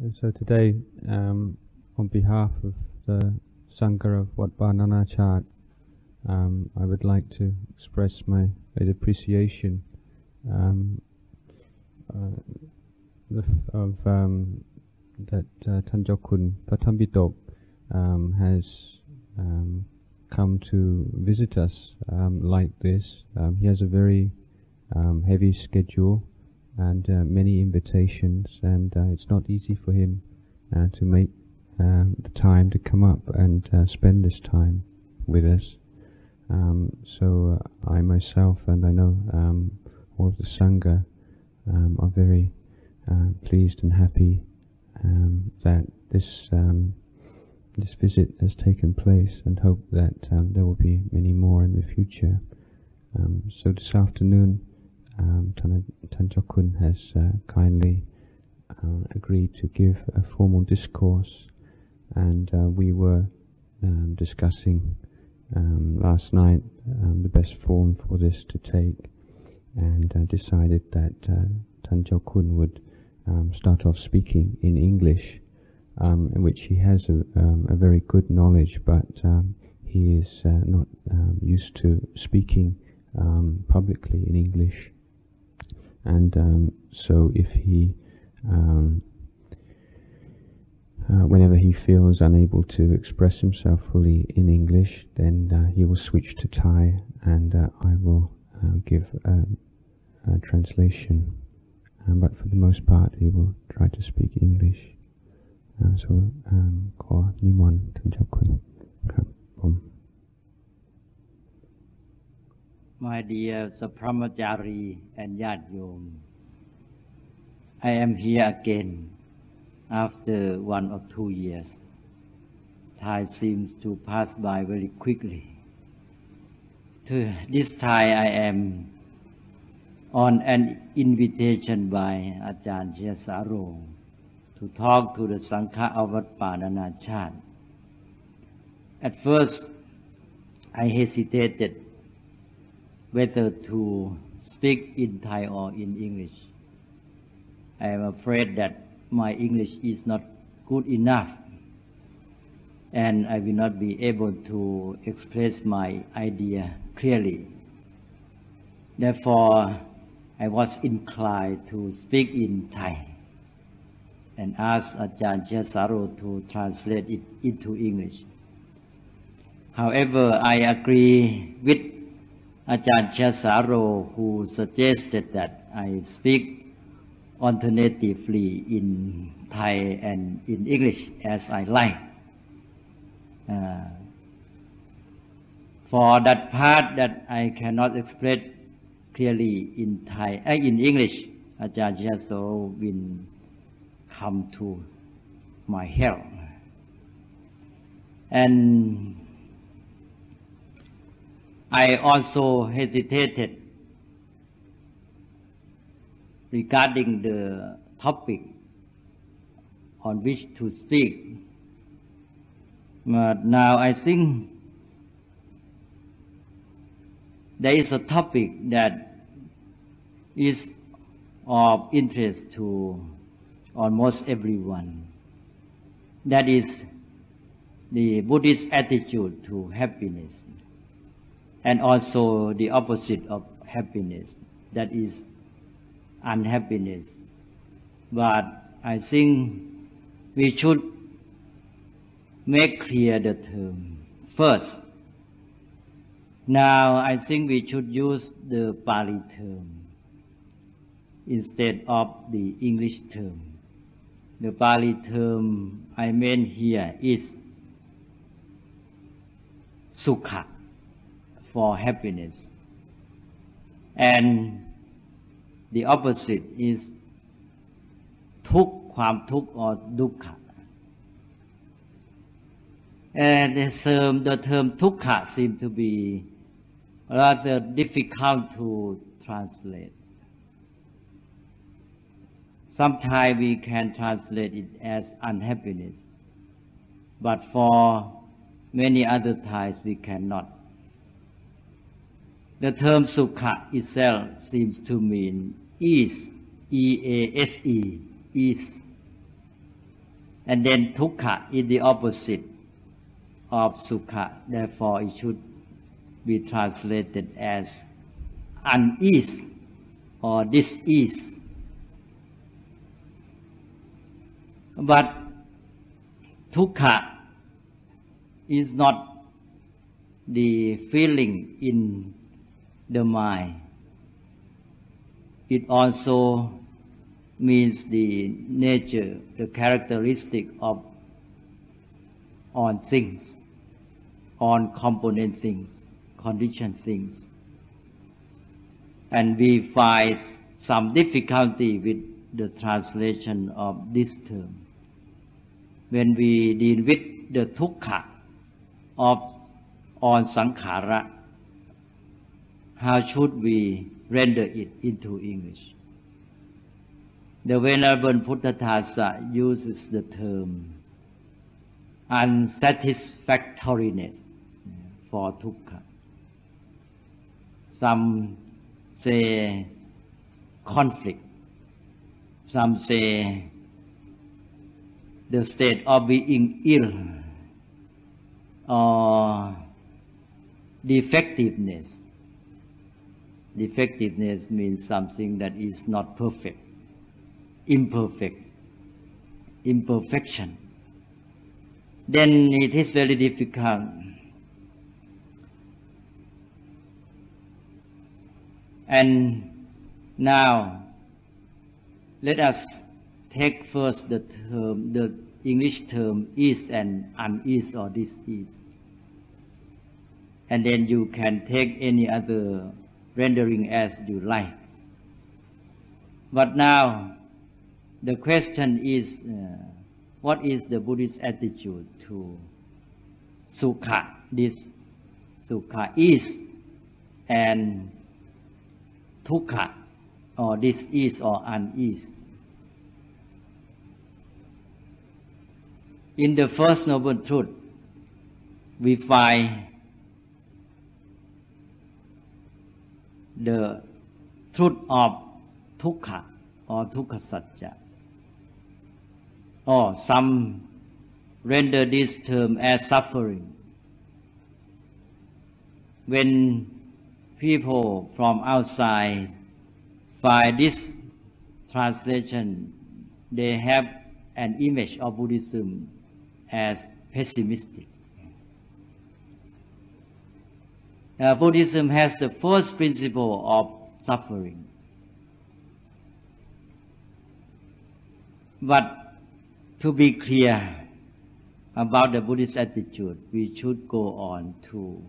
So today, um, on behalf of the Sangha of Wat Pah Nanachat, um, I would like to express my appreciation um, uh, of um, that uh, Tanjokun Phra Dhammapitaka um, has um, come to visit us um, like this. He has a very heavy schedule and uh, many invitations, and uh, it's not easy for him uh, to make um, the time to come up and spend this time with us. Um, so I myself, and I know um, all of the sangha, um, are very pleased and happy um, that this this visit has taken place, and hope that um, there will be many more in the future. Um, so this afternoon, um, Tan Tanjokun has uh, kindly uh, agreed to give a formal discourse, and uh, we were um, discussing um, last night um, the best form for this to take, and uh, decided that uh, Tanjokun would um, start off speaking in English, um, in which he has a, um, a very good knowledge, but um, he is uh, not used to speaking publicly in English and um, so if he um, uh, whenever he feels unable to express himself fully in English, then uh, he will switch to Thai, and uh, I will uh, give a, a translation. Um, but for the most part, he will try to speak English. Uh, so, um, ขอนิมนต์ท่านเจ้าคุณครับผม My dear Sapramachari and Yat Yom, I am here again after one or two years. Time seems to pass by very quickly. To this time I am on an invitation by Ajahn Jayasaro to talk to the Sangha of Wat Pah Nanachat. At first, I hesitated whether to speak in Thai or in English. I am afraid that my English is not good enough and I will not be able to express my idea clearly. Therefore, I was inclined to speak in Thai and asked Ajahn Jayasaro to translate it into English. However, I agree with Ajahn Jayasaro who suggested that I speak alternatively in Thai and in English as I like. Uh, for that part that I cannot express clearly in Thai, uh, in English, Ajahn Cheso will come to my help. And I also hesitated regarding the topic on which to speak. But now I think there is a topic that is of interest to almost everyone. That is the Buddhist attitude to happiness and also the opposite of happiness, that is unhappiness. But I think we should make clear the term first. Now I think we should use the Pali term instead of the English term. The Pali term I mean here is sukha for happiness. And the opposite is ทุกข์ความทุกข์ or ดุขะ and the term the term ทุกขะ seem to be rather difficult to translate sometimes we can translate it as unhappiness but for many other times we cannot the term sukha itself seems to mean ease, E A S E, ease. And then Dukkha is the opposite of Sukha. Therefore, it should be translated as unease or dis-ease. But Dukkha is not the feeling in the mind. It also means the nature, the characteristic of on things, on component things, conditioned things. And we find some difficulty with the translation of this term. When we deal with the dukkha of on sankhara, how should we render it into English? The Venerable Buddhadasa uses the term unsatisfactoriness for dukkha. Some say conflict. Some say the state of being ill or defectiveness. Defectiveness means something that is not perfect imperfect, imperfection, then it is very difficult. And now, let us take first the term, the English term is and unease or this is. And then you can take any other rendering as you like. But now, the question is uh, what is the Buddhist attitude to sukha, this sukha is, and dukkha, or this is or unease. In the First Noble Truth, we find the truth of dukkha or dukkha satya or some render this term as suffering. When people from outside find this translation, they have an image of Buddhism as pessimistic. Uh, Buddhism has the first principle of suffering. But to be clear about the Buddhist attitude, we should go on to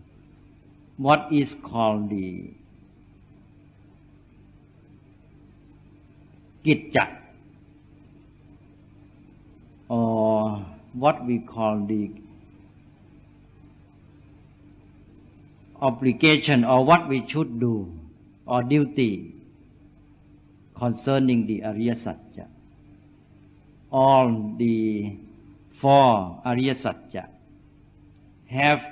what is called the Gitja, or what we call the obligation or what we should do or duty concerning the Arya Satya all the four Arya Satya have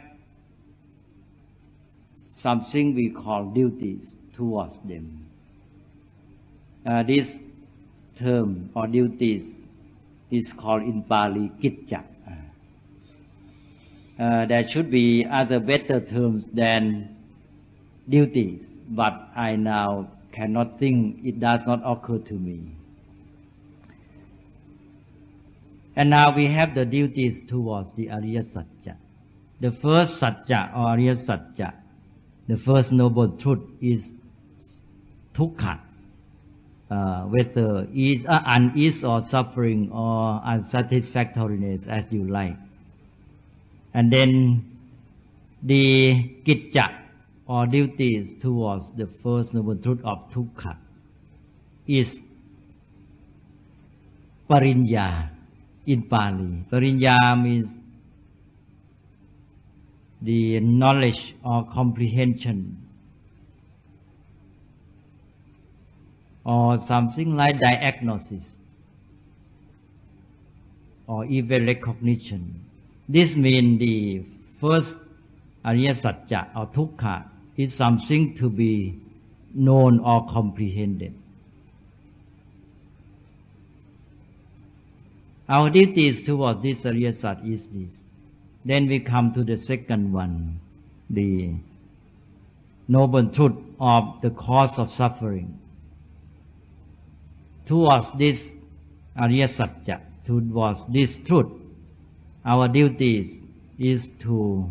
something we call duties towards them. Uh, this term or duties is called in Pali Kitja. Uh, there should be other better terms than duties, but I now cannot think, it does not occur to me. And now we have the duties towards the Arya Satya. The first Satya or Arya Satya, the first noble truth is Dukkha. Uh, whether is uh, unease or suffering or unsatisfactoriness as you like. And then the Kitja or duties towards the first noble truth of Dukkha is Parinya in Pali. Parinya means the knowledge or comprehension or something like diagnosis or even recognition. This means the first Arya Satya or Dukkha is something to be known or comprehended. Our duties towards this Ariyasat is this. Then we come to the second one, the noble truth of the cause of suffering. Towards this Arya Ariyasatya, towards this truth, our duties is to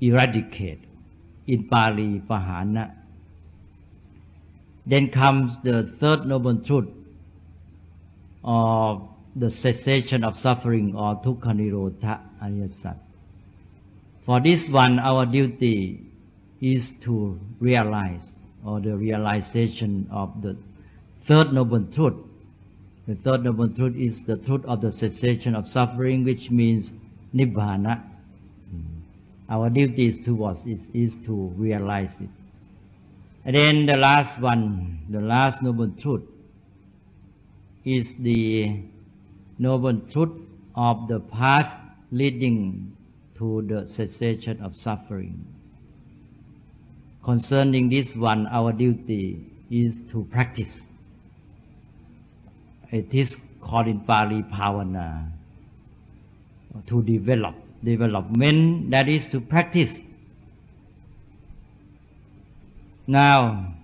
eradicate in Pali Pahana. Then comes the third noble truth of the cessation of suffering or Dukkha Nirodha. For this one, our duty is to realize or the realization of the third noble truth. The third noble truth is the truth of the cessation of suffering, which means Nibbana. Mm. Our duty is towards is to realize it. And then the last one, the last noble truth, is the noble truth of the path leading to the cessation of suffering. Concerning this one, our duty is to practice. It is called in Pali Bhavana, to develop. Development, that is to practice. Now,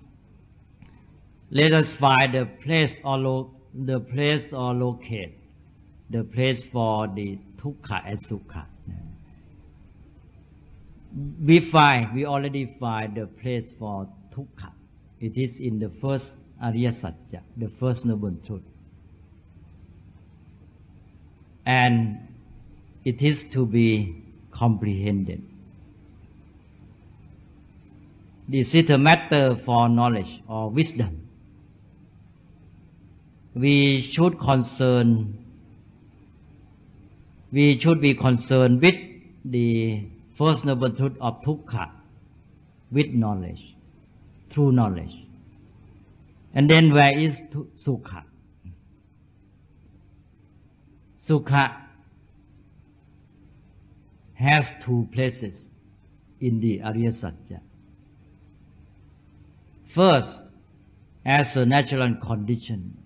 let us find the place or lo- the place or locate the place for the dukkha and sukha. We find, we already find the place for dukkha. It is in the first Arya Satya, the first noble truth. And it is to be comprehended. This is a matter for knowledge or wisdom. We should concern we should be concerned with the first noble truth of dukkha with knowledge, through knowledge. And then where is sukha? Sukha has two places in the Arya Satya. First, as a natural condition,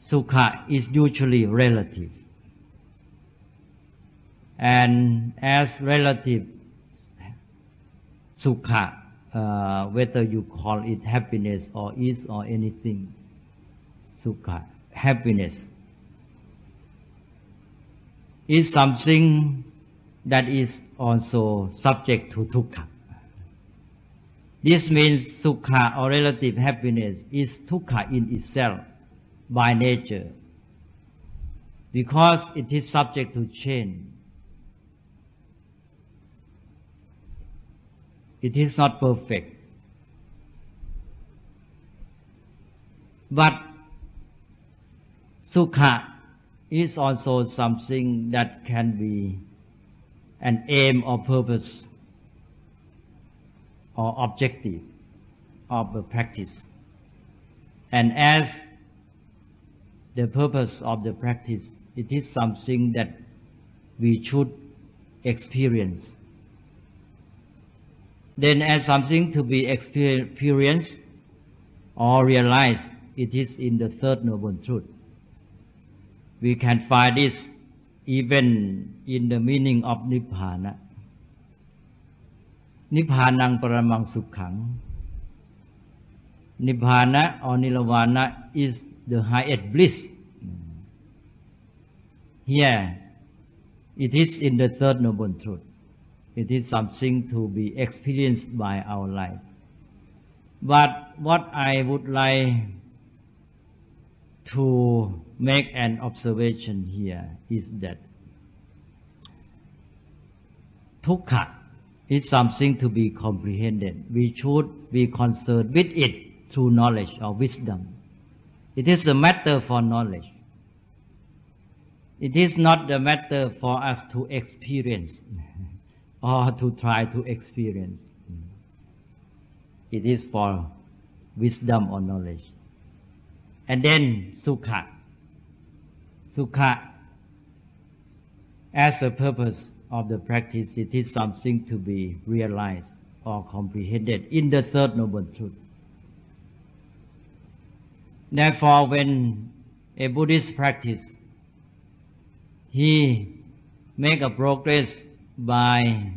sukha is usually relative. And as relative sukha, uh, whether you call it happiness or ease or anything, sukha, happiness, is something that is also subject to dukkha. This means sukha or relative happiness is dukkha in itself by nature because it is subject to change. It is not perfect. But sukha is also something that can be an aim or purpose or objective of the practice. And as the purpose of the practice, it is something that we should experience. Then as something to be experienced or realized, it is in the third noble truth. We can find this even in the meaning of Nibbana. Nibbanang paramang sukhang. Nibbana or Nirvana is the highest bliss. Here, it is in the third noble truth. It is something to be experienced by our life. But what I would like to make an observation here is that dukkha is something to be comprehended. We should be concerned with it through knowledge or wisdom. It is a matter for knowledge. It is not the matter for us to experience or to try to experience. It is for wisdom or knowledge. And then sukha. Sukha, as a purpose of the practice, it is something to be realized or comprehended in the third noble truth. Therefore, when a Buddhist practice, he make a progress by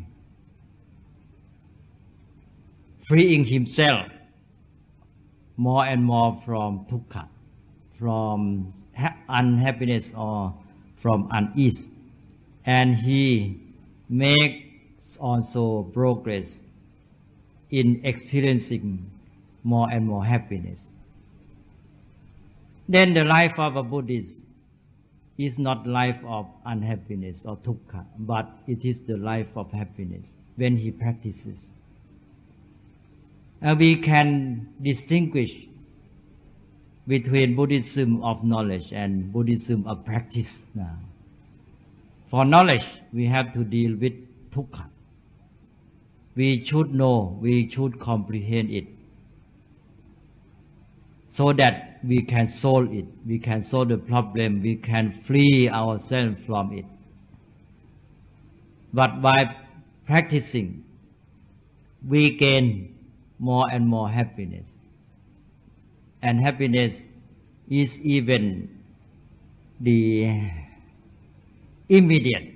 freeing himself more and more from dukkha, from unhappiness or from unease. And he makes also progress in experiencing more and more happiness. Then the life of a Buddhist is not life of unhappiness or dukkha, but it is the life of happiness when he practices. Uh, we can distinguish between Buddhism of knowledge and Buddhism of practice now. For knowledge, we have to deal with dukkha. We should know, we should comprehend it so that we can solve it, we can solve the problem, we can free ourselves from it. But by practicing, we gain more and more happiness. And happiness is even the immediate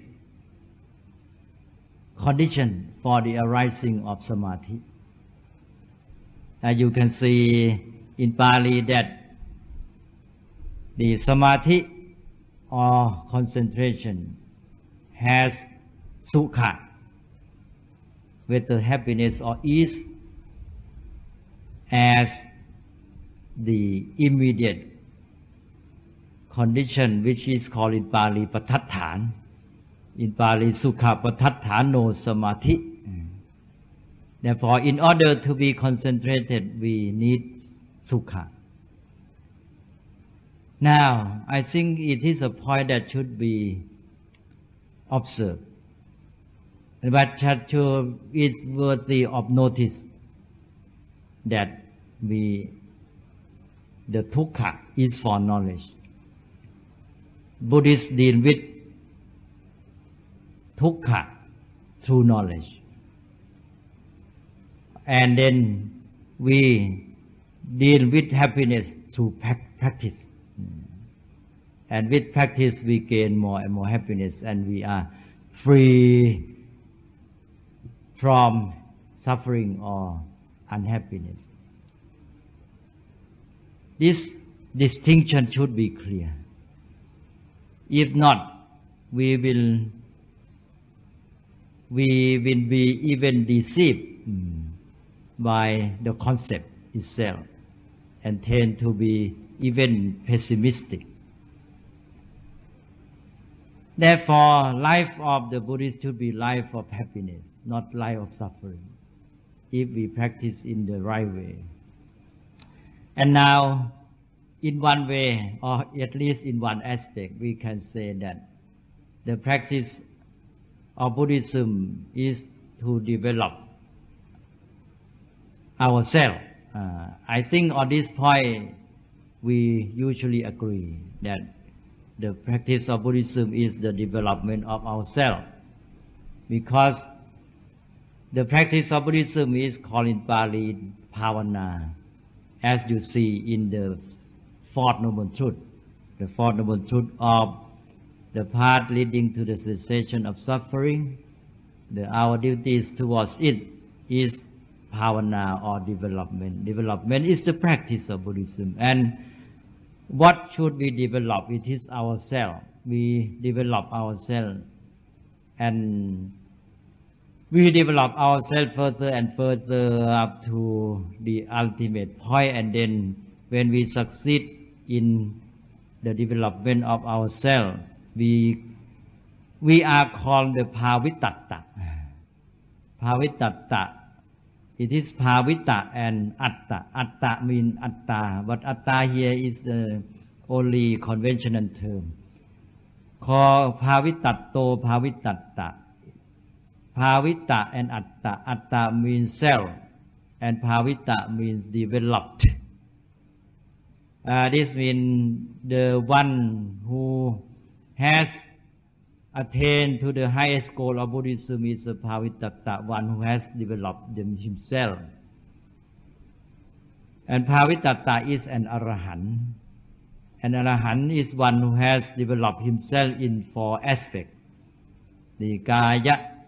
condition for the arising of samadhi. As you can see in Pali that the samadhi or concentration has sukha with the happiness or ease as the immediate condition which is called in Pali patathan in Pali sukha patathano samadhi therefore in order to be concentrated we need sukha. Now, I think it is a point that should be observed. But is worthy of notice that we, the dukkha is for knowledge. Buddhists deal with dukkha through knowledge. And then we deal with happiness through practice. And with practice, we gain more and more happiness, and we are free from suffering or unhappiness. This distinction should be clear. If not, we will we will be even deceived hmm, by the concept itself and tend to be even pessimistic. Therefore, life of the Buddhist should be life of happiness, not life of suffering, if we practice in the right way. And now, in one way, or at least in one aspect, we can say that the practice of Buddhism is to develop ourselves. Uh, I think on this point we usually agree that the practice of Buddhism is the development of ourselves. Because the practice of Buddhism is called in Pali Bhavana as you see in the fourth noble truth the fourth noble truth of the path leading to the cessation of suffering the our duties towards it is bhavana or development. Development is the practice of Buddhism. And what should we develop? It is ourselves. We develop ourselves and we develop ourselves further and further up to the ultimate point and then when we succeed in the development of ourselves we we are called the pavitatta pavitatta it is Pavita and Atta. Atta mean Atta, but Atta here is the only conventional term. Called Pavitatto, Pavitatta. Bhavita and Atta. Atta means self, and Bhavita means developed. Uh, this means the one who has attained to the highest goal of Buddhism is a Bhavitatta, one who has developed them himself. And Bhavitatta is an Arahant. An arahant is one who has developed himself in four aspects. The kaya,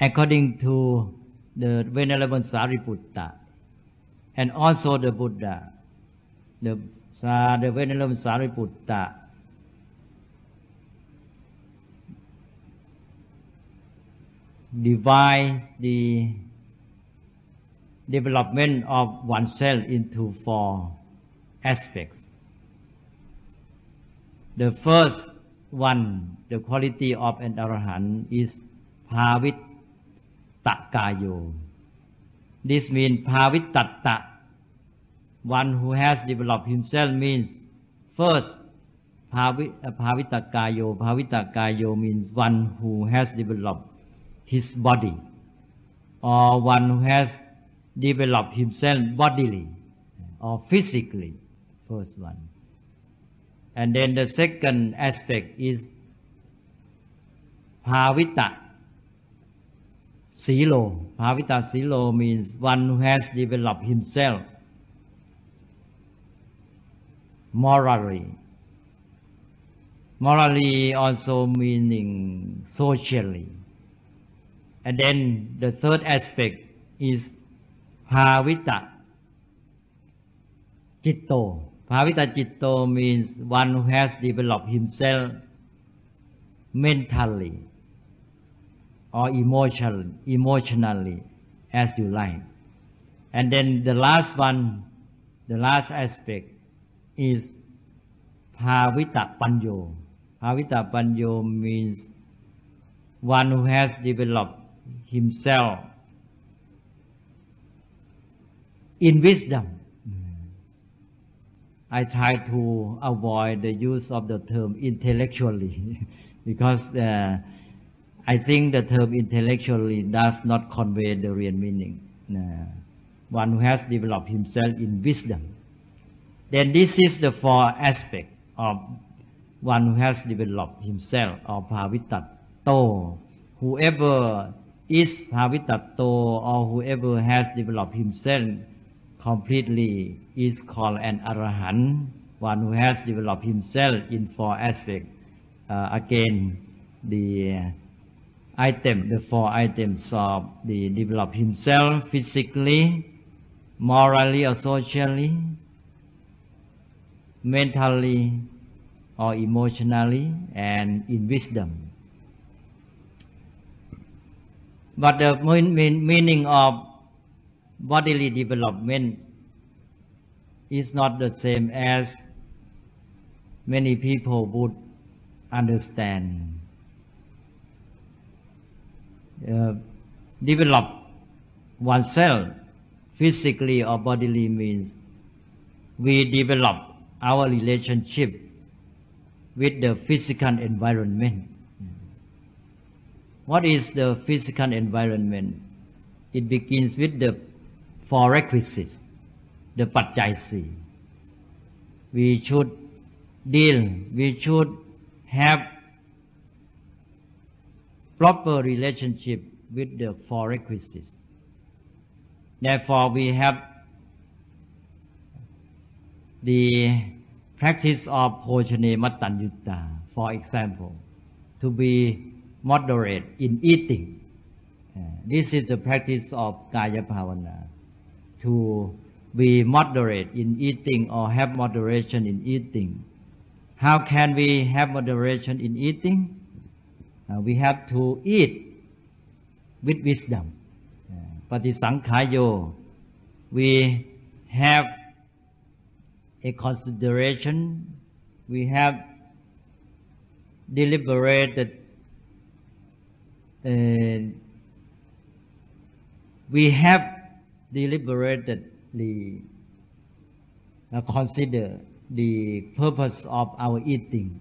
according to the Venerable Sariputta, and also the Buddha, the, uh, the Venerable Sariputta divide the development of oneself into four aspects. The first one, the quality of an arahant is bhavitakayo. This means bhavitatta. One who has developed himself means first bhavitakayo. Uh, pavitakayo means one who has developed his body or one who has developed himself bodily or physically first one and then the second aspect is bhavita silo. Bhavita silo means one who has developed himself. Morally. Morally also meaning socially. And then the third aspect is Bhavita Chitto. Bhavita Chitto means one who has developed himself mentally or emotional, emotionally, as you like. And then the last one, the last aspect is Bhavita Panyo. Bhavita Panyo means one who has developed himself in wisdom. I try to avoid the use of the term intellectually because uh, I think the term intellectually does not convey the real meaning. Uh, one who has developed himself in wisdom. Then this is the four aspect of one who has developed himself or bhavitatto. Whoever is bhavitatto or whoever has developed himself completely is called an arahant, one who has developed himself in four aspects. Uh, again, the item, the four items of the develop himself physically, morally or socially, mentally or emotionally, and in wisdom. But the meaning of bodily development is not the same as many people would understand. Uh, develop oneself physically or bodily means we develop our relationship with the physical environment. What is the physical environment? It begins with the four requisites, the pajjai We should deal, we should have proper relationship with the four requisites. Therefore, we have the practice of Bhojane Matanyutta, for example, to be moderate in eating. Uh, this is the practice of Kaya Bhavana, to be moderate in eating or have moderation in eating. How can we have moderation in eating? Uh, we have to eat with wisdom. Uh, we have a consideration, we have deliberated uh, we have deliberately uh, consider the purpose of our eating,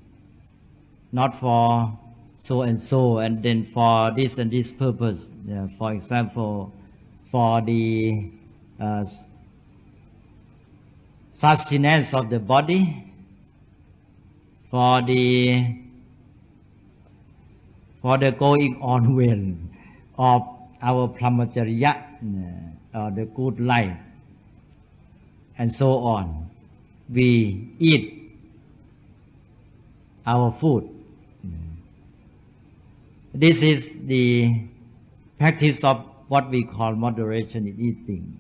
not for so and so, and then for this and this purpose. Uh, for example, for the uh, sustenance of the body, for the for the going on well of our brahmacharya, uh, the good life, and so on. we eat our food. This is the practice of what we call moderation in eating.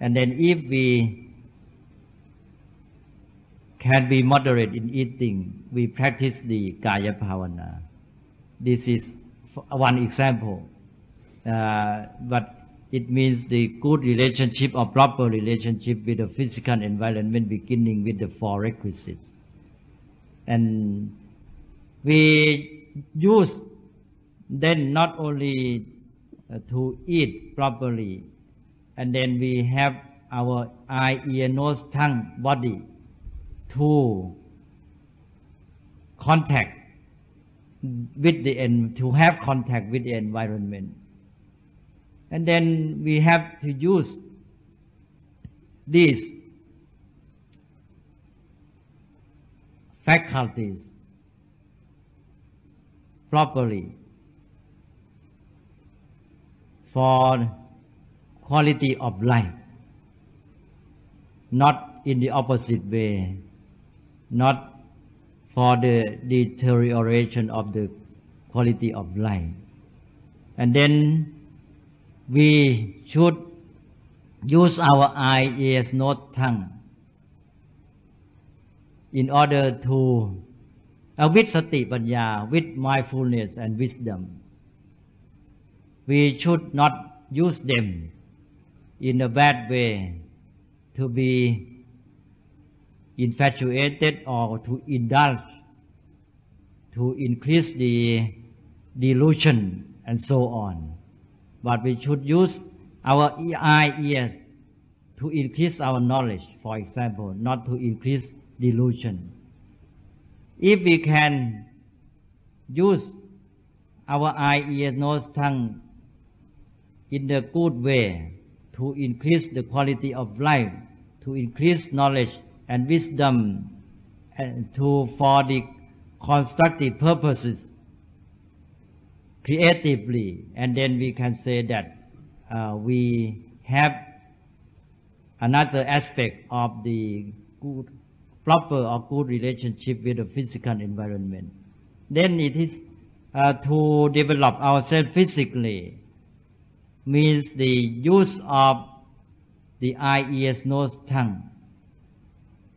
And then if we can be moderate in eating, we practice the Kaya Bhavana. This is one example. Uh, but it means the good relationship or proper relationship with the physical environment beginning with the four requisites. And we use then not only uh, to eat properly, and then we have our eye, ear, nose, tongue, body to contact with the to have contact with the environment. And then we have to use these faculties properly for quality of life, not in the opposite way, not for the deterioration of the quality of life. And then we should use our eye, ears, nose, tongue in order to uh, with sati panya, with mindfulness and wisdom. We should not use them in a bad way to be infatuated or to indulge, to increase the delusion and so on but we should use our eye, ears to increase our knowledge, for example, not to increase delusion. If we can use our eye, ears, nose, tongue in the good way to increase the quality of life, to increase knowledge and wisdom, and to for the constructive purposes creatively, and then we can say that uh, we have another aspect of the good, proper or good relationship with the physical environment. Then it is uh, to develop ourselves physically means the use of the eye, ears, nose, tongue,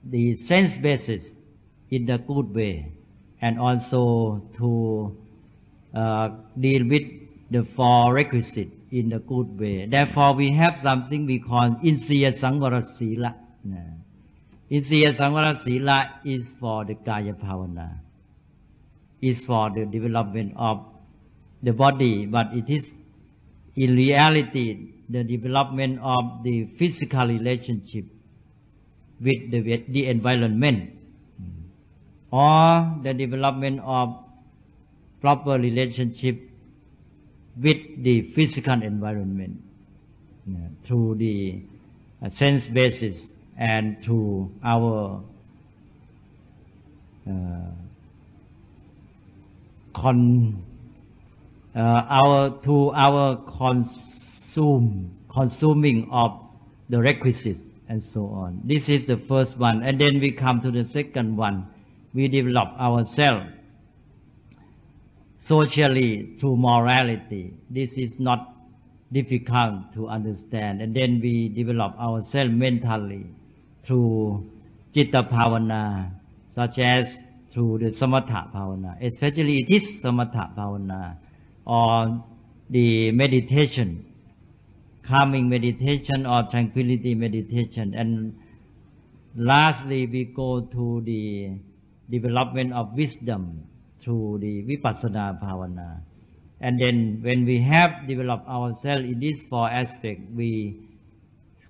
the sense basis in a good way, and also to uh, deal with the four requisites in a good way. Therefore, we have something we call Indriya Samvara Sila. Indriya Samvara Sila is for the Kaya Bhavana, is for the development of the body, but it is in reality the development of the physical relationship with the, the environment or the development of proper relationship with the physical environment through the uh, sense basis and through our uh, con, uh, our to our consume consuming of the requisites and so on. This is the first one, and then we come to the second one. We develop ourselves socially through morality. This is not difficult to understand. And then we develop ourselves mentally through Chitta Bhavana, such as through the Samatha Bhavana. Especially it is Samatha Bhavana or the meditation, calming meditation or tranquility meditation. And lastly, we go to the development of wisdom through the vipassana bhavana. And then when we have developed ourselves in these four aspects, we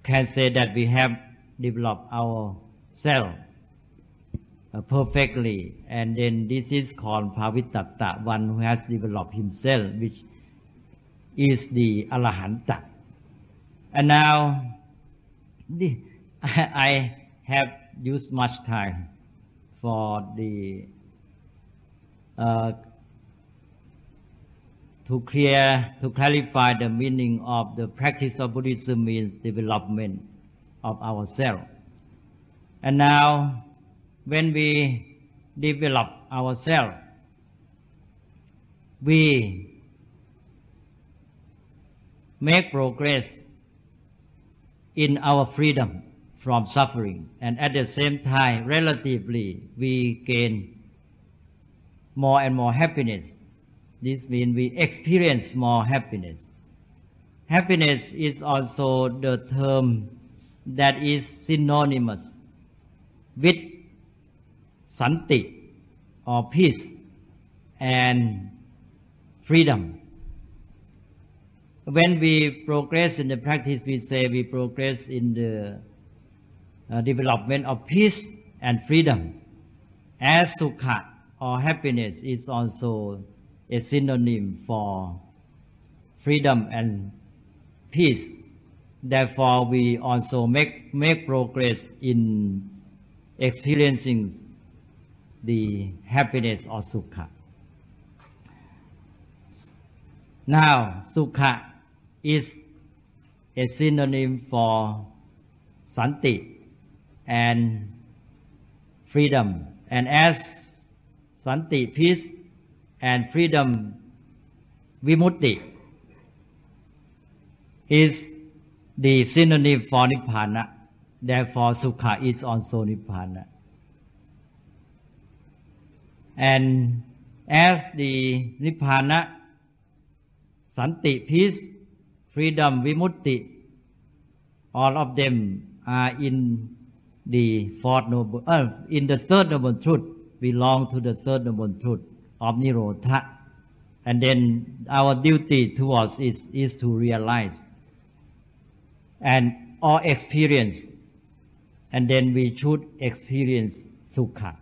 can say that we have developed ourselves uh, perfectly. And then this is called Bhavitatta, one who has developed himself, which is the Arahanta. And now, the, I have used much time for the uh, to clear to clarify the meaning of the practice of Buddhism means development of ourselves. And now, when we develop ourselves, we make progress in our freedom from suffering, and at the same time, relatively, we gain more and more happiness. This means we experience more happiness. Happiness is also the term that is synonymous with santi or peace and freedom. When we progress in the practice, we say we progress in the uh, development of peace and freedom. As sukha or happiness is also a synonym for freedom and peace. Therefore, we also make, make progress in experiencing the happiness or sukha. Now, sukha is a synonym for santi and freedom. And as santi, peace, and freedom, vimutti, is the synonym for nibbana. Therefore, sukha is also nibbana. And as the nibbana, santi, peace, freedom, vimutti, all of them are in the fourth noble, uh, in the third noble truth, belong to the third noble truth of Nirodha. And then our duty towards is, is to realize and or experience. And then we should experience Sukha.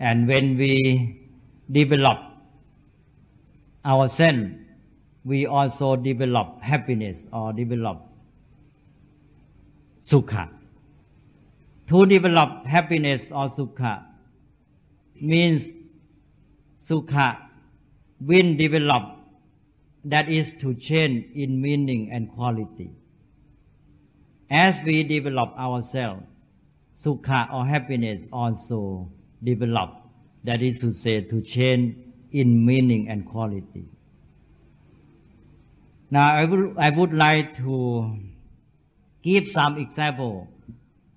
And when we develop our sense, we also develop happiness or develop Sukha. To develop happiness or Sukha means Sukha will develop that is to change in meaning and quality. As we develop ourselves, Sukha or happiness also develop, that is to say, to change in meaning and quality. Now, I would, I would like to give some example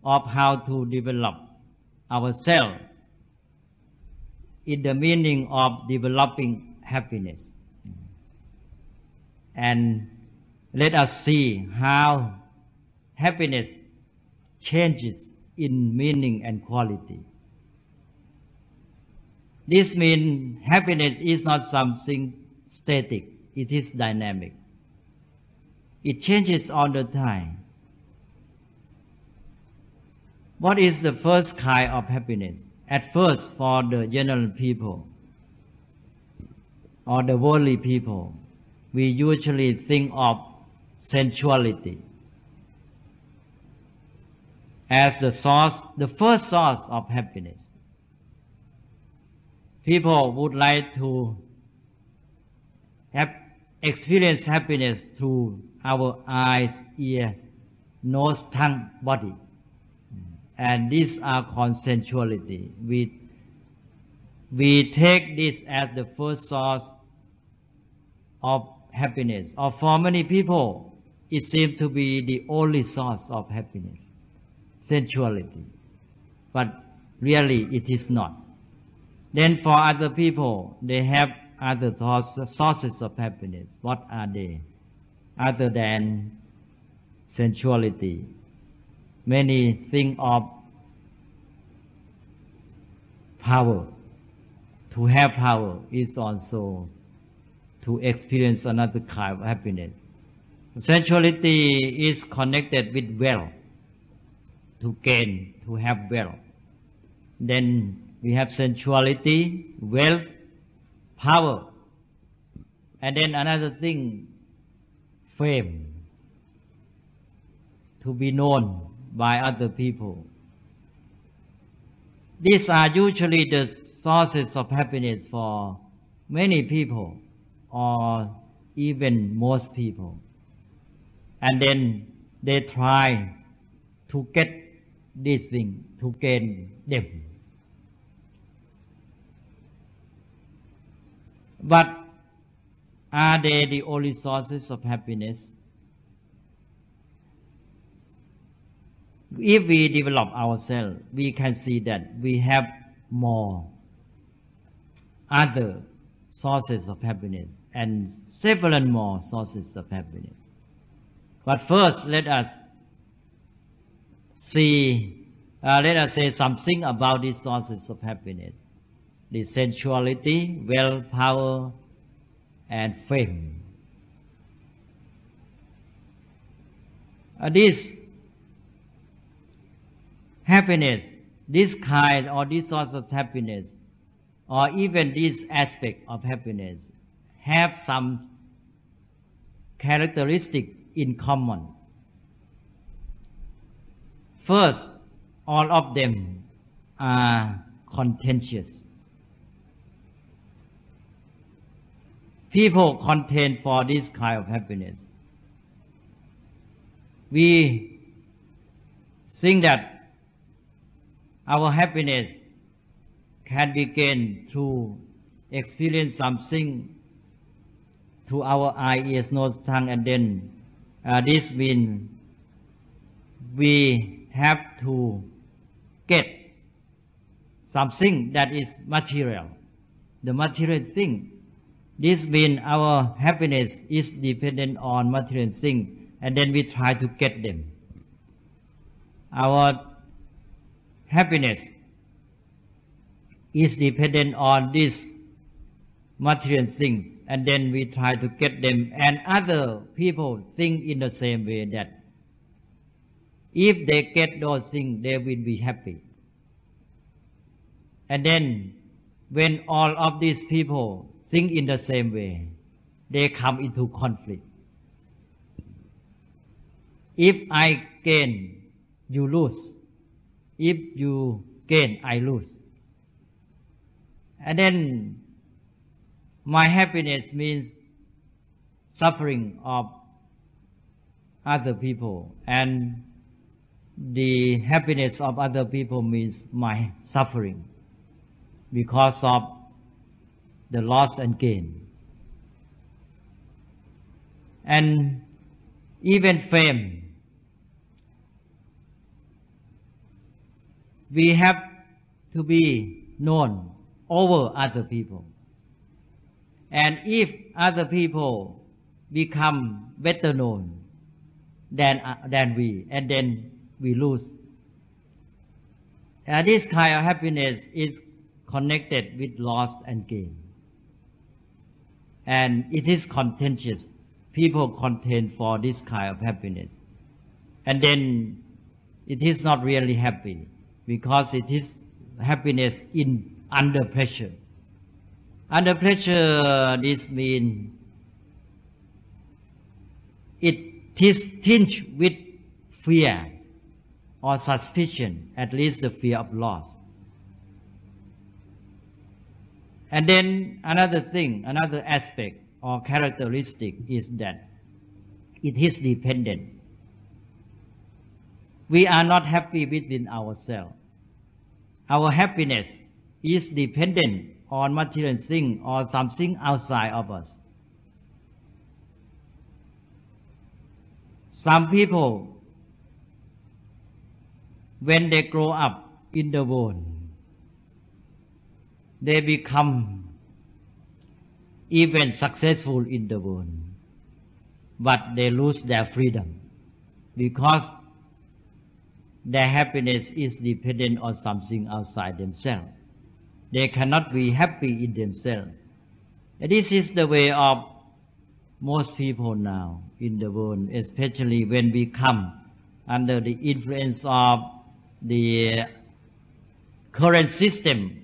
of how to develop ourselves in the meaning of developing happiness. And let us see how happiness changes in meaning and quality. This means happiness is not something static, it is dynamic. It changes all the time. What is the first kind of happiness? At first, for the general people or the worldly people, we usually think of sensuality as the source, the first source of happiness. People would like to have experience happiness through our eyes, ear, nose, tongue, body. And these are consensuality. We, we take this as the first source of happiness. Or for many people, it seems to be the only source of happiness, sensuality. But really, it is not. Then for other people, they have other sources of happiness. What are they? Other than sensuality. Many think of power. To have power is also to experience another kind of happiness. Sensuality is connected with wealth, to gain, to have wealth. Then we have sensuality, wealth, power. And then another thing, fame, to be known by other people. These are usually the sources of happiness for many people or even most people. And then they try to get these things to gain them. But are they the only sources of happiness? If we develop ourselves, we can see that we have more other sources of happiness and several more sources of happiness. But first, let us see, uh, let us say something about these sources of happiness the sensuality, wealth, power, and fame. Uh, this happiness, this kind or this source of happiness, or even this aspect of happiness, have some characteristic in common. First, all of them are contentious. People contend for this kind of happiness. We think that our happiness can be gained through experience something to our eye, ears, nose, tongue, and then uh, this means we have to get something that is material, the material thing. This means our happiness is dependent on material things, and then we try to get them. Our happiness is dependent on these material things, and then we try to get them. And other people think in the same way that if they get those things, they will be happy. And then, when all of these people think in the same way, they come into conflict. If I gain, you lose. If you gain, I lose. And then my happiness means suffering of other people and the happiness of other people means my suffering because of the loss and gain. And even fame, we have to be known over other people. And if other people become better known than, uh, than we, and then we lose. And this kind of happiness is connected with loss and gain. And it is contentious. People contend for this kind of happiness. And then it is not really happy because it is happiness in under pressure. Under pressure, this means it is tinged with fear or suspicion, at least the fear of loss. And then another thing, another aspect or characteristic is that it is dependent. We are not happy within ourselves. Our happiness is dependent on material thing or something outside of us. Some people when they grow up in the world, they become even successful in the world, but they lose their freedom because their happiness is dependent on something outside themselves. They cannot be happy in themselves. And this is the way of most people now in the world, especially when we come under the influence of the current system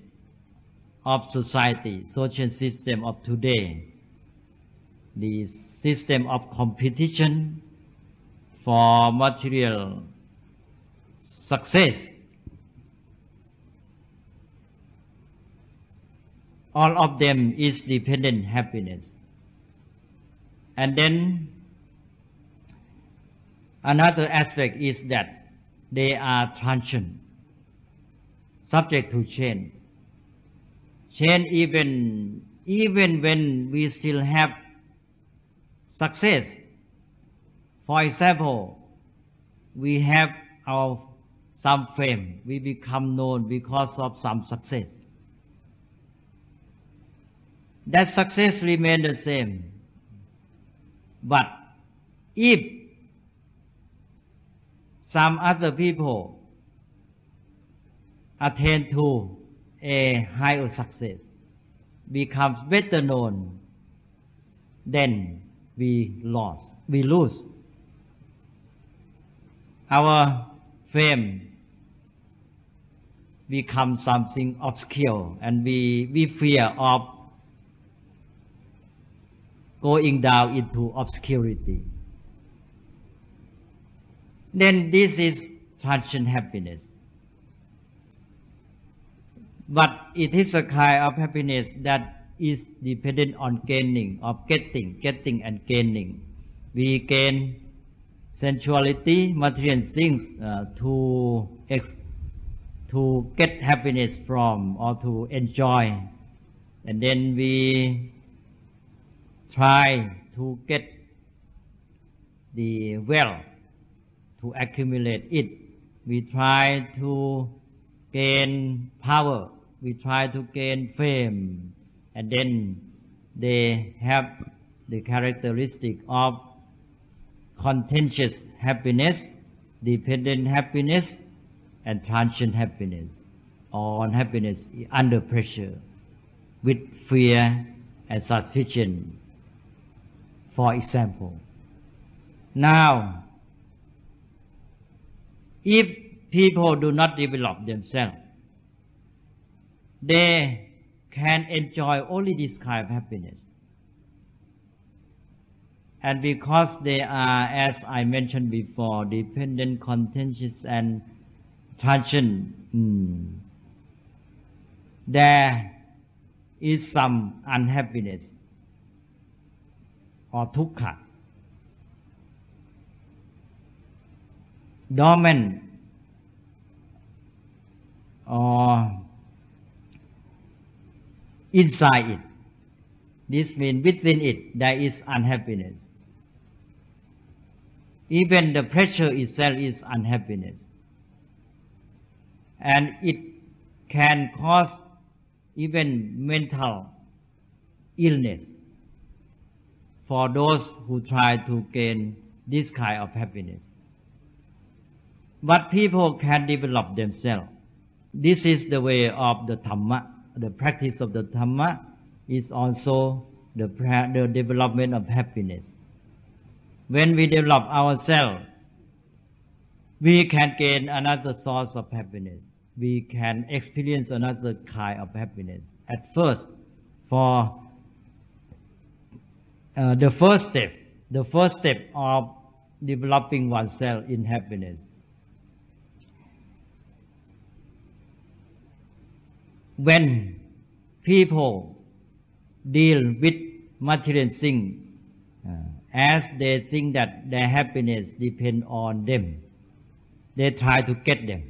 of society, social system of today, the system of competition for material success. All of them is dependent happiness. And then another aspect is that they are transient, subject to change. Change even, even when we still have success. For example, we have our some fame, we become known because of some success. That success remains the same. But if some other people attain to a higher success, becomes better known, then we lost, we lose. Our fame becomes something obscure and we, we fear of going down into obscurity. Then this is transient happiness. But it is a kind of happiness that is dependent on gaining, of getting, getting and gaining. We gain sensuality, material things uh, to ex- to get happiness from or to enjoy, and then we try to get the wealth to accumulate it. We try to gain power. We try to gain fame. And then they have the characteristic of contentious happiness, dependent happiness, and transient happiness, or unhappiness under pressure, with fear and suspicion for example. Now, if people do not develop themselves, they can enjoy only this kind of happiness. And because they are, as I mentioned before, dependent, contentious, and transient, mm, there is some unhappiness or dukkha. Dormant or inside it. This means within it there is unhappiness. Even the pressure itself is unhappiness. And it can cause even mental illness for those who try to gain this kind of happiness. But people can develop themselves. This is the way of the Dhamma. The practice of the Dhamma is also the, the development of happiness. When we develop ourselves, we can gain another source of happiness. We can experience another kind of happiness. At first, for uh, the first step, the first step of developing oneself in happiness. When people deal with material things uh, as they think that their happiness depends on them, they try to get them.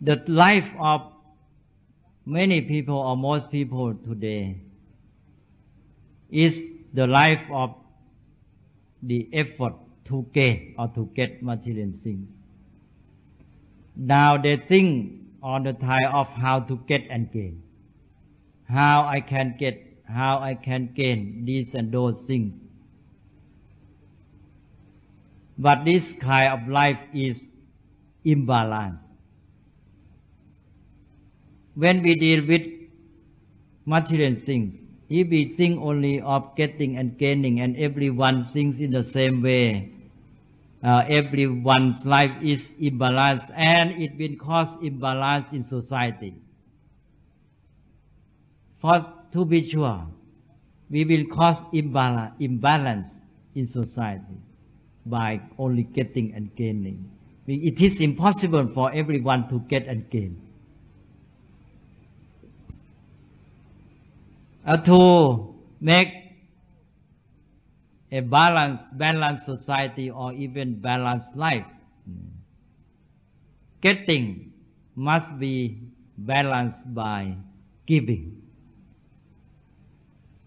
The life of many people or most people today is the life of the effort to gain or to get material things. Now they think on the time of how to get and gain. How I can get, how I can gain these and those things. But this kind of life is imbalanced. When we deal with material things, if we think only of getting and gaining and everyone thinks in the same way, uh, everyone's life is imbalanced and it will cause imbalance in society. For to be sure, we will cause imbalance, imbalance in society by only getting and gaining. It is impossible for everyone to get and gain. uh, to make a balanced, balanced society or even balanced life. Getting must be balanced by giving.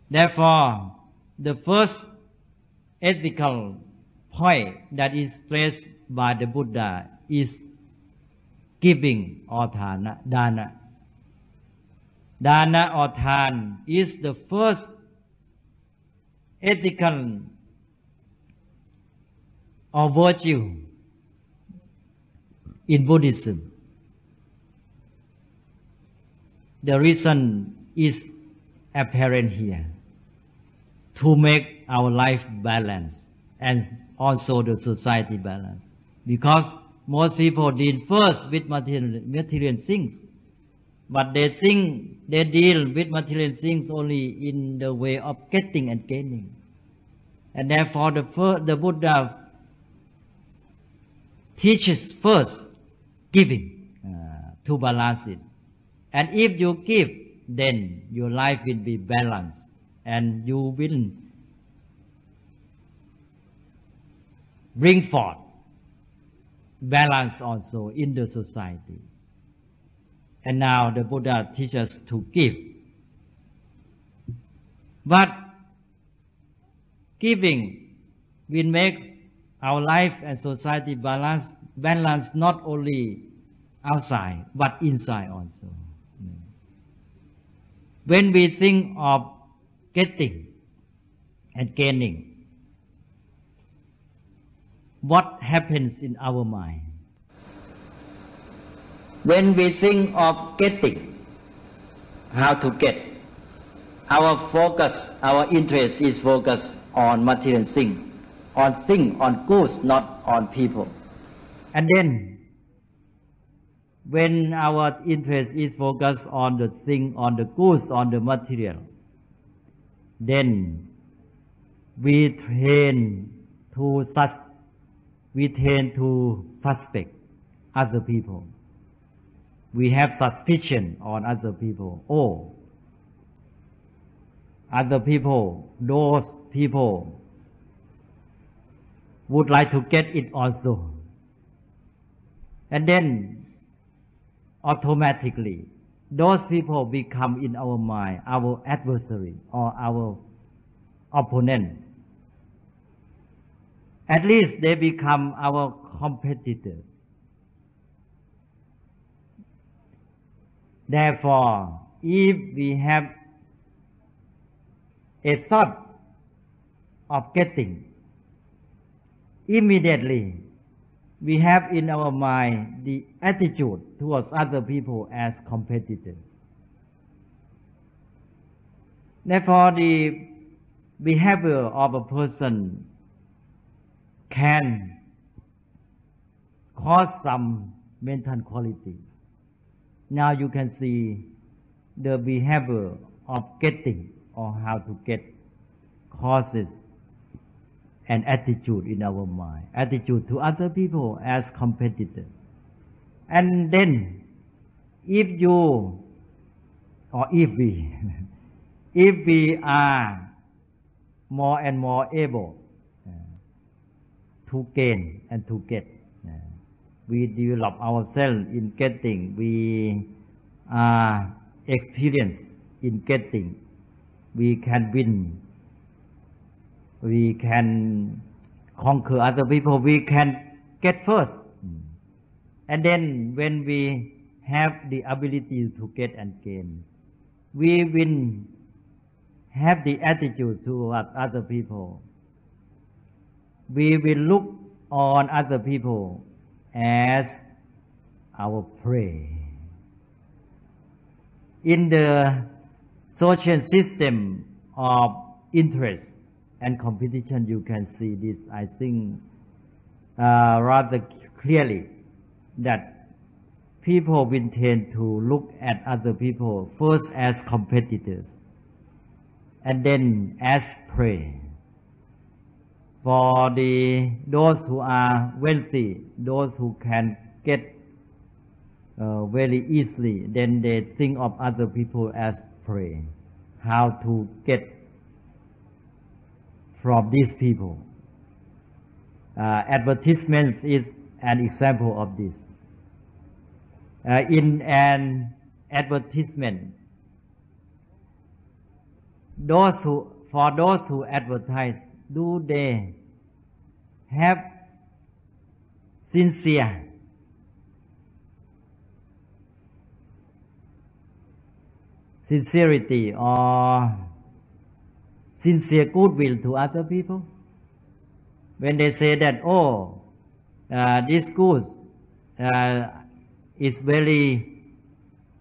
Therefore, the first ethical point that is stressed by the Buddha is giving or dana. dana. Dana or than is the first ethical or virtue in Buddhism. The reason is apparent here to make our life balance and also the society balance. Because most people deal first with material, material things, but they think they deal with material things only in the way of getting and gaining. And therefore the, the Buddha teaches first giving uh, to balance it. And if you give, then your life will be balanced and you will bring forth balance also in the society. And now the Buddha teaches to give. But giving will make our life and society balance, balance not only outside but inside also. When we think of getting and gaining, what happens in our mind? When we think of getting, how to get, our focus, our interest is focused on material things, on things, on goods, not on people. And then, when our interest is focused on the thing, on the goods, on the material, then we train to sus- we tend to suspect other people. We have suspicion on other people. Oh, other people, those people would like to get it also. And then automatically those people become in our mind our adversary or our opponent. At least they become our competitor. Therefore, if we have a thought of getting, immediately we have in our mind the attitude towards other people as competitive. Therefore, the behavior of a person can cause some mental quality. Now you can see the behavior of getting or how to get causes an attitude in our mind, attitude to other people as competitor. And then, if you, or if we, if we are more and more able uh, to gain and to get, uh, we develop ourselves in getting, we are experienced in getting, we can win we can conquer other people, we can get first. Hmm. And then when we have the ability to get and gain, we will have the attitude towards other people. We will look on other people as our prey. In the social system of interest, and competition, you can see this, I think, uh, rather clearly that people will tend to look at other people first as competitors and then as prey. For the those who are wealthy, those who can get uh, very easily, then they think of other people as prey. How to get from these people. Uh, advertisements is an example of this. Uh, in an advertisement, those who, for those who advertise, do they have sincere sincerity or sincere goodwill to other people? When they say that, oh, uh, this goods uh, is very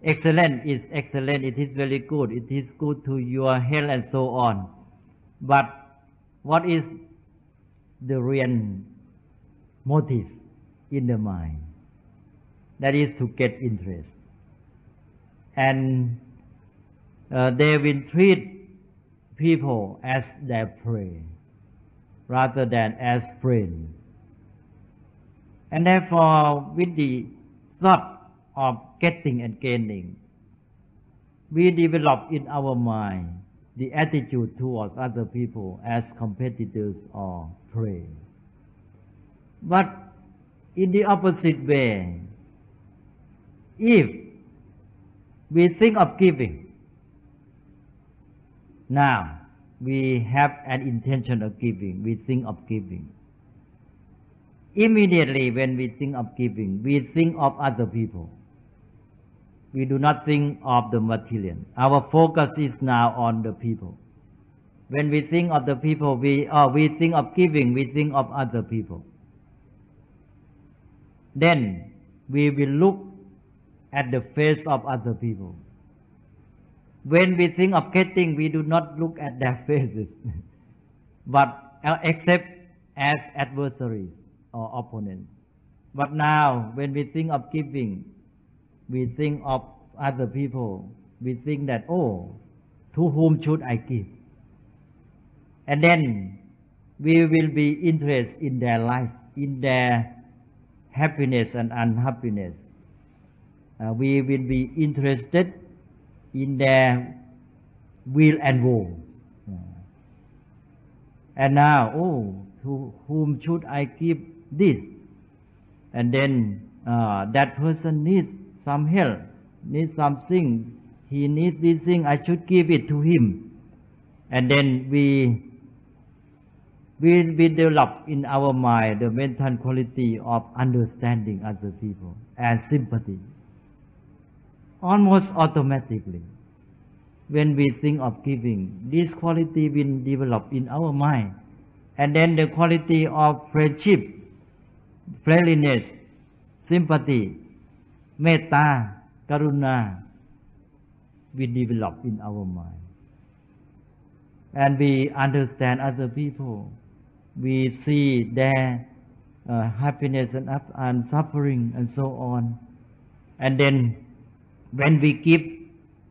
excellent, is excellent, it is very good, it is good to your health and so on. But what is the real motive in the mind? That is to get interest. And uh, they will treat people as their prey rather than as friends. And therefore, with the thought of getting and gaining, we develop in our mind the attitude towards other people as competitors or prey. But in the opposite way, if we think of giving, now we have an intention of giving, we think of giving. Immediately when we think of giving, we think of other people. We do not think of the material. Our focus is now on the people. When we think of the people, we, oh, we think of giving, we think of other people. Then we will look at the face of other people. When we think of getting, we do not look at their faces, but except as adversaries or opponents. But now, when we think of giving, we think of other people. We think that, oh, to whom should I give? And then we will be interested in their life, in their happiness and unhappiness. Uh, we will be interested in their will and woes. And now, oh, to whom should I give this? And then uh, that person needs some help, needs something. He needs this thing. I should give it to him. And then we we, we develop in our mind the mental quality of understanding other people and sympathy almost automatically. When we think of giving, this quality will develop in our mind. And then the quality of friendship, friendliness, sympathy, metta, karuna will develop in our mind. And we understand other people. We see their uh, happiness and, and suffering and so on. And then when we give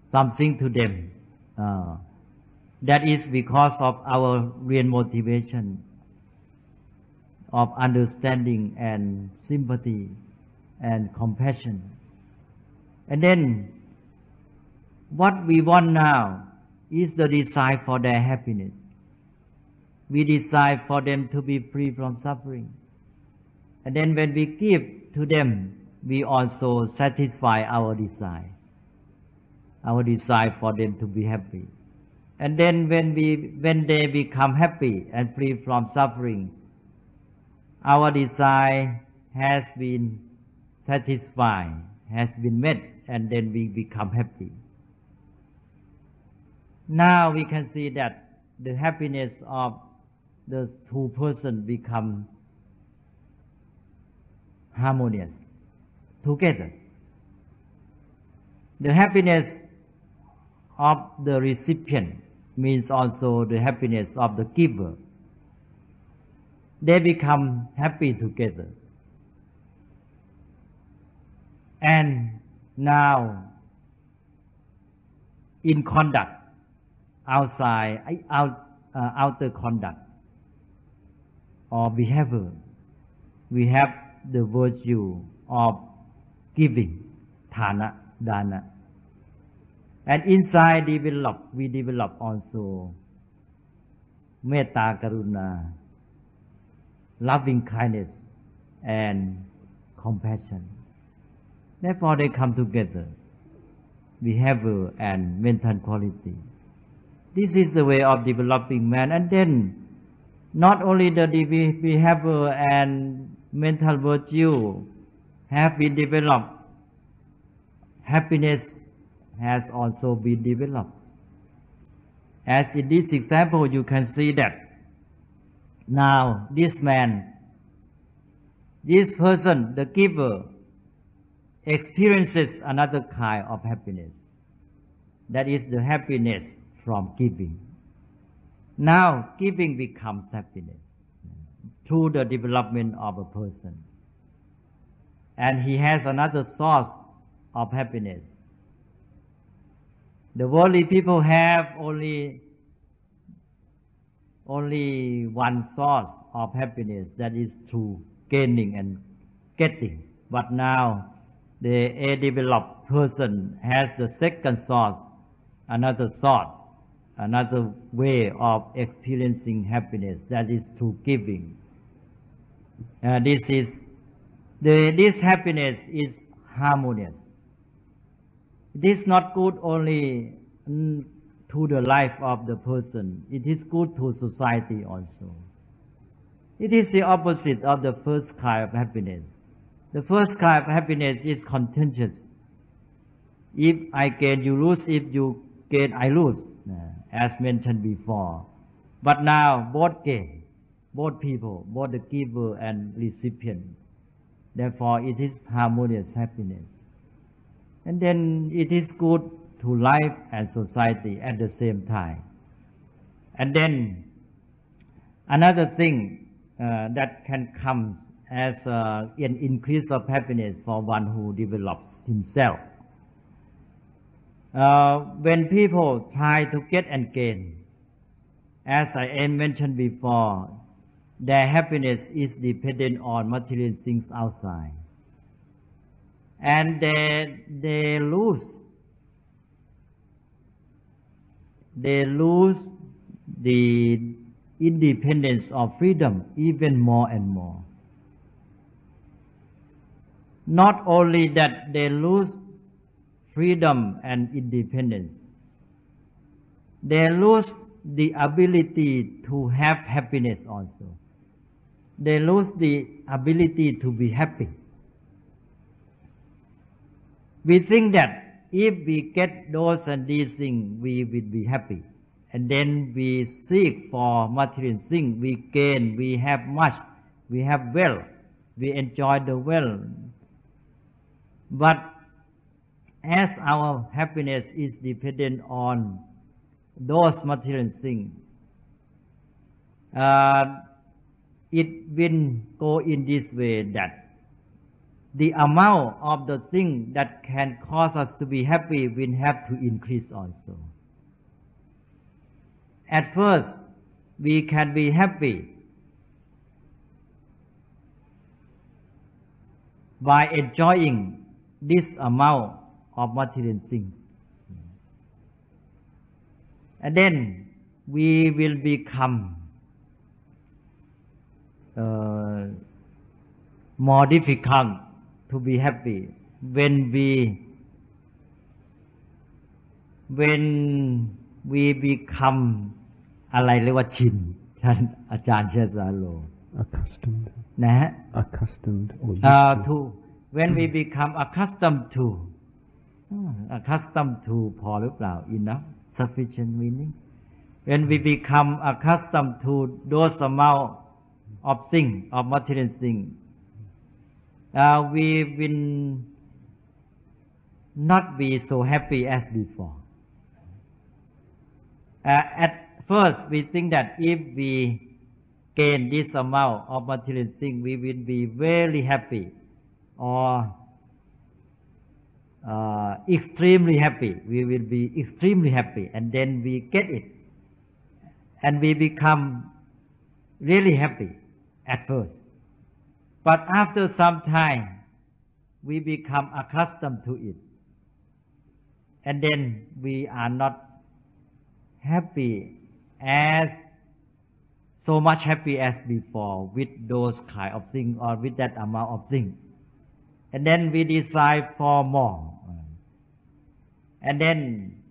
something to them, uh, that is because of our real motivation of understanding and sympathy and compassion. And then what we want now is the desire for their happiness. We desire for them to be free from suffering. And then when we give to them, we also satisfy our desire our desire for them to be happy. And then when we when they become happy and free from suffering, our desire has been satisfied, has been met, and then we become happy. Now we can see that the happiness of the two persons become harmonious together. The happiness of the recipient means also the happiness of the giver. They become happy together. And now, in conduct, outside, out, uh, outer conduct or behavior, we have the virtue of giving, thana, dana. And inside develop, we develop also metta karuna, loving kindness, and compassion. Therefore, they come together, behavior and mental quality. This is the way of developing man, and then not only the behavior and mental virtue have been developed, happiness has also been developed. As in this example, you can see that now this man, this person, the giver, experiences another kind of happiness. That is the happiness from giving. Now giving becomes happiness through the development of a person. And he has another source of happiness. The worldly people have only only one source of happiness that is through gaining and getting. But now the a developed person has the second source, another thought, another way of experiencing happiness that is through giving. Uh, this is the, this happiness is harmonious. It is not good only to the life of the person. It is good to society also. It is the opposite of the first kind of happiness. The first kind of happiness is contentious. If I gain, you lose. If you gain, I lose, uh, as mentioned before. But now both gain, both people, both the giver and recipient. Therefore, it is harmonious happiness. And then it is good to life and society at the same time. And then another thing uh, that can come as uh, an increase of happiness for one who develops himself. Uh, when people try to get and gain, as I mentioned before, their happiness is dependent on material things outside. And they, they lose they lose the independence of freedom even more and more. Not only that they lose freedom and independence, they lose the ability to have happiness also. They lose the ability to be happy. We think that if we get those and these things, we will be happy. And then we seek for material things, we gain, we have much, we have wealth, we enjoy the wealth. But as our happiness is dependent on those material things, uh, it will go in this way that the amount of the thing that can cause us to be happy will have to increase also. At first, we can be happy by enjoying this amount of material things. And then we will become uh, more difficult to be happy when we when we become อะไรเรียกว่าชินท่านอาจารย์เชษาโล accustomed นะฮะ accustomed or used uh, to. to when we become accustomed to accustomed to พอหรือเปล่า enough sufficient meaning when we become accustomed to those amount of thing of material thing uh, we will not be so happy as before. Uh, at first, we think that if we gain this amount of material thing, we will be very happy or uh, extremely happy. We will be extremely happy, and then we get it, and we become really happy at first. But after some time, we become accustomed to it. And then we are not happy as so much happy as before with those kind of things or with that amount of things. And then we decide for more. And then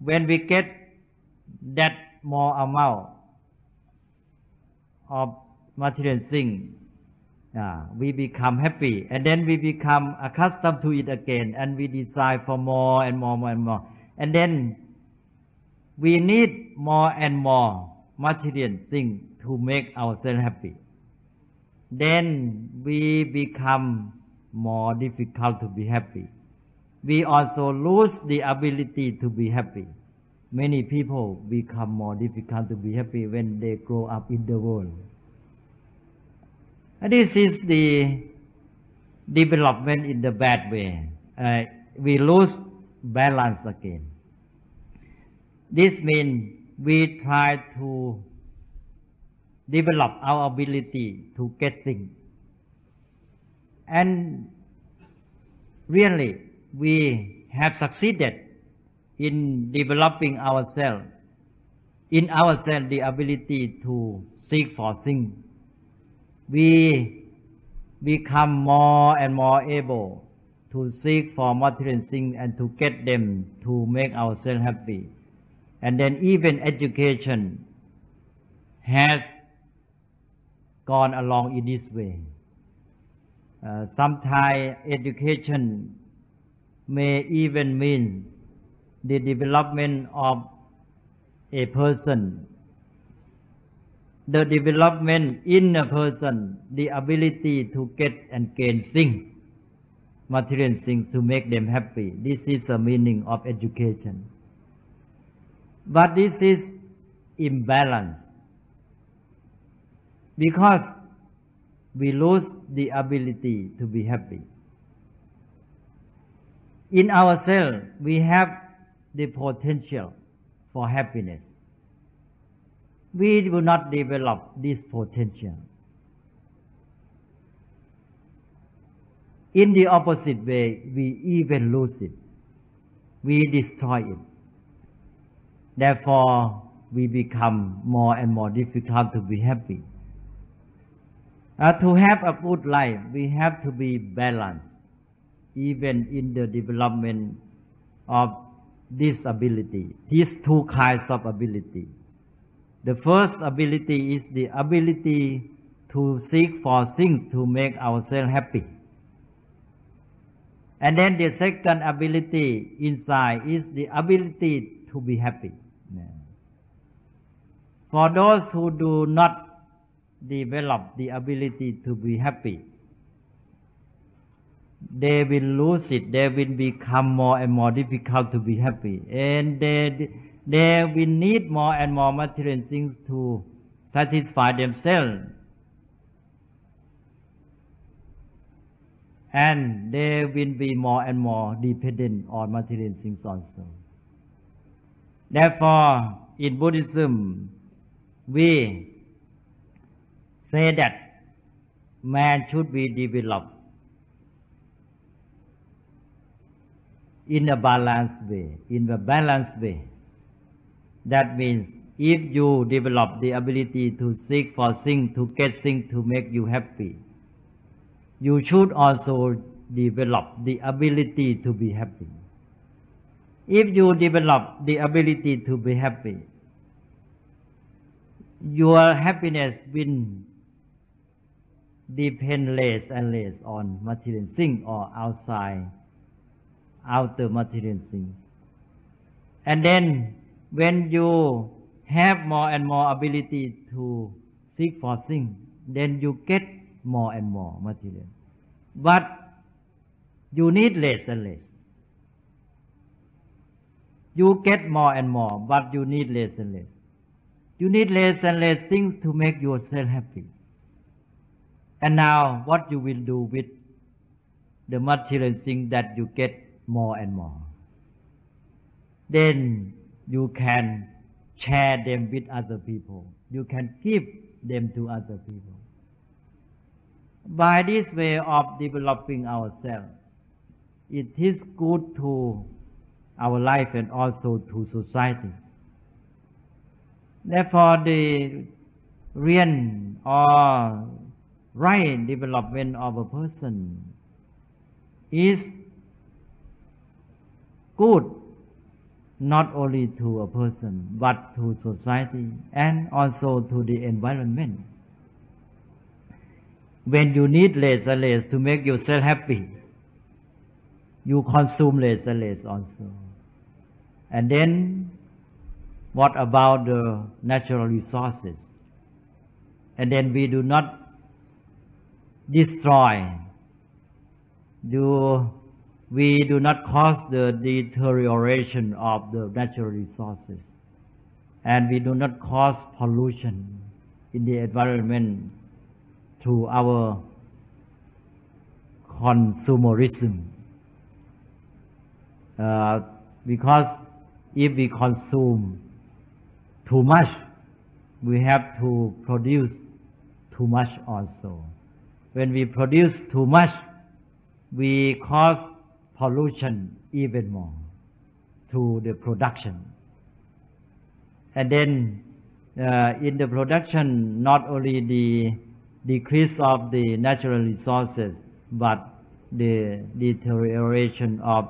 when we get that more amount of material thing, uh, we become happy and then we become accustomed to it again and we desire for more and more, more and more. And then we need more and more material things to make ourselves happy. Then we become more difficult to be happy. We also lose the ability to be happy. Many people become more difficult to be happy when they grow up in the world. And this is the development in the bad way. Uh, we lose balance again. This means we try to develop our ability to get things. And really, we have succeeded in developing ourselves, in ourselves the ability to seek for things. We become more and more able to seek for material things and to get them to make ourselves happy. And then even education has gone along in this way. Uh, Sometimes education may even mean the development of a person, the development in a person, the ability to get and gain things, material things to make them happy. This is the meaning of education. But this is imbalance because we lose the ability to be happy. In ourselves, we have the potential for happiness. We do not develop this potential. In the opposite way, we even lose it. We destroy it. Therefore, we become more and more difficult to be happy. Uh, to have a good life, we have to be balanced, even in the development of this ability, these two kinds of ability. The first ability is the ability to seek for things to make ourselves happy. And then the second ability inside is the ability to be happy. For those who do not develop the ability to be happy, they will lose it. They will become more and more difficult to be happy, and they they will need more and more material things to satisfy themselves, and they will be more and more dependent on material things also. Therefore, in Buddhism, we say that man should be developed in a balanced way, in a balanced way. That means if you develop the ability to seek for things, to get things to make you happy, you should also develop the ability to be happy. If you develop the ability to be happy, your happiness will depend less and less on material things or outside outer material things. And then when you have more and more ability to seek for things, then you get more and more material. But you need less and less. You get more and more, but you need less and less. You need less and less things to make yourself happy. And now, what you will do with the material things that you get more and more? Then you can share them with other people. You can give them to other people. By this way of developing ourselves, it is good to our life and also to society. Therefore, the real or right development of a person is good not only to a person but to society and also to the environment. When you need less and less to make yourself happy, you consume less and less also. And then, what about the natural resources? And then we do not destroy, do we do not cause the deterioration of the natural resources, and we do not cause pollution in the environment through our consumerism. Uh, because if we consume too much, we have to produce too much also. When we produce too much, we cause pollution even more to the production. And then uh, in the production, not only the decrease of the natural resources, but the deterioration of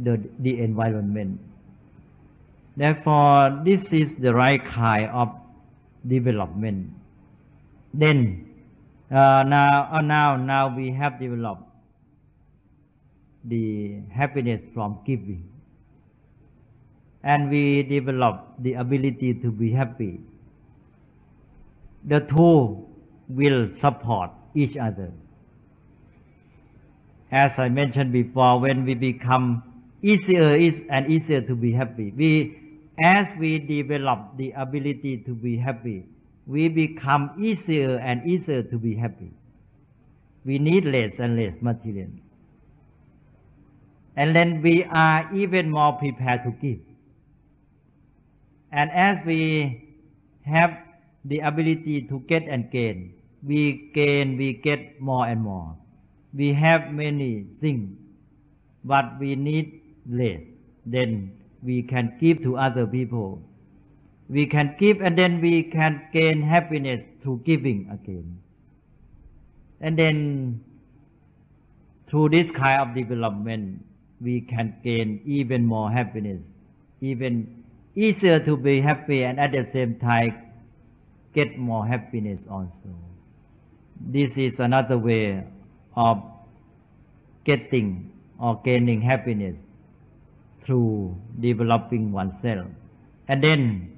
the, the environment. Therefore, this is the right kind of development. Then, uh, now, uh, now, now we have developed the happiness from giving. And we develop the ability to be happy. The two will support each other. As I mentioned before, when we become easier is and easier to be happy. We, as we develop the ability to be happy, we become easier and easier to be happy. We need less and less material. And then we are even more prepared to give. And as we have the ability to get and gain, we gain, we get more and more. We have many things, but we need less, then we can give to other people. We can give and then we can gain happiness through giving again. And then through this kind of development, we can gain even more happiness, even easier to be happy and at the same time get more happiness also. This is another way of getting or gaining happiness through developing oneself. And then,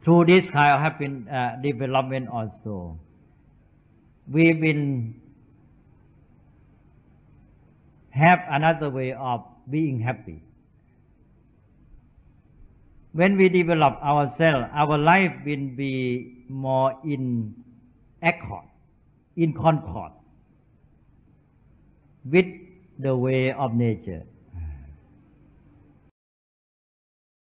through this kind of happy, uh, development also, we will have another way of being happy. When we develop ourselves, our life will be more in accord, in concord with the way of nature.